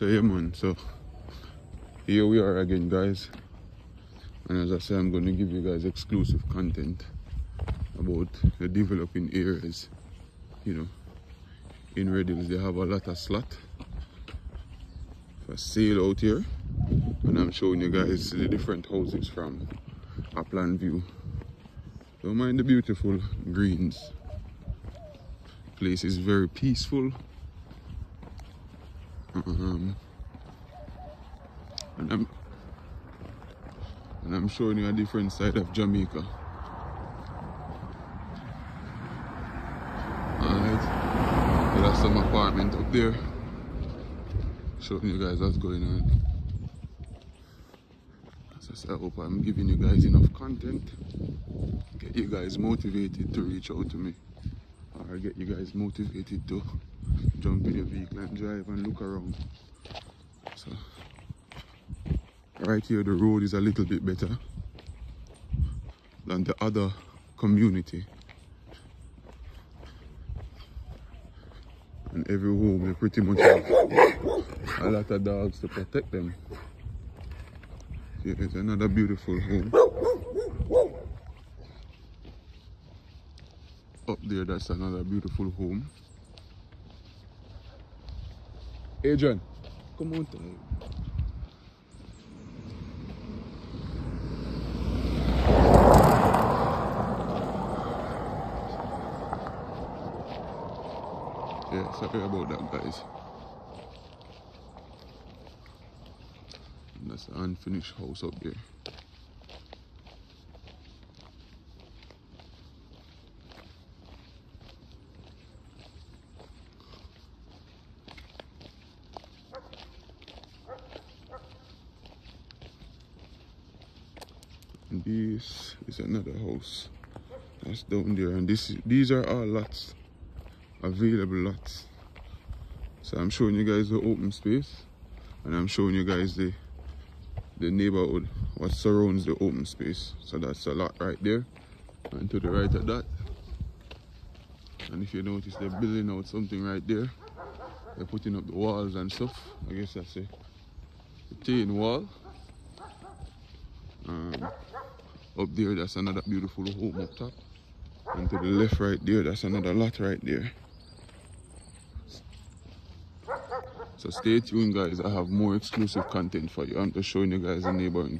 So yeah man, so here we are again guys. And as I say, I'm going to give you guys exclusive content about the developing areas. You know, in Red Hills they have a lot of slot for sale out here. And I'm showing you guys the different houses from Upland View. Don't mind the beautiful greens. Place is very peaceful. Um, and I'm and I'm showing you a different side of Jamaica. Alright, there's some apartment up there. Showing you guys what's going on. I hope I'm giving you guys enough content. Get you guys motivated to reach out to me. Or get you guys motivated to jump in your vehicle and drive and look around. So right here the road is a little bit better than the other community. And every home they pretty much have a lot of dogs to protect them. Here's another beautiful home. Up there that's another beautiful home. Adrian come on yeah sorry about that guys and that's an unfinished house up there and this is another house. That's down there and this these are all lots available lots. So i'm showing you guys the open space and i'm showing you guys the the neighborhood what surrounds the open space. So that's a lot right there. And to the right of that and if you notice they're building out something right there. They're putting up the walls and stuff. I guess that's a retaining wall. Um, up there that's another beautiful home up top. And to the left right there that's another lot right there so stay tuned guys, I have more exclusive content for you. I'm just showing you guys the neighborhood.